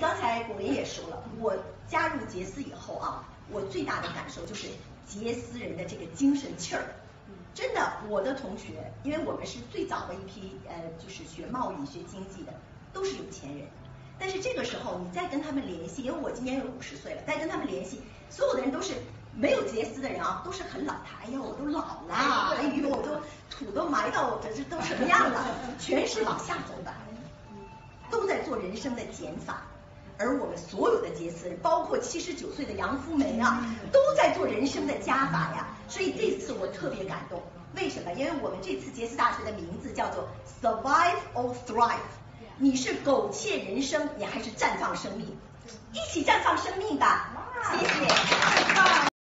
刚才古林也说了，我加入杰斯以后啊，我最大的感受就是杰斯人的这个精神气儿。真的，我的同学，因为我们是最早的一批呃，就是学贸易、学经济的，都是有钱人。但是这个时候，你再跟他们联系，因为我今年有五十岁了，再跟他们联系，所有的人都是没有杰斯的人啊，都是很老态。哎呀，我都老了，哎呦，我都土都埋到这这都什么样了？全是往下走的，都在做人生的减法。而我们所有的杰斯人，包括七十九岁的杨福梅啊，都在做人生的加法呀。所以这次我特别感动，为什么？因为我们这次杰斯大学的名字叫做 Survive or Thrive。你是苟且人生，你还是绽放生命？一起绽放生命吧！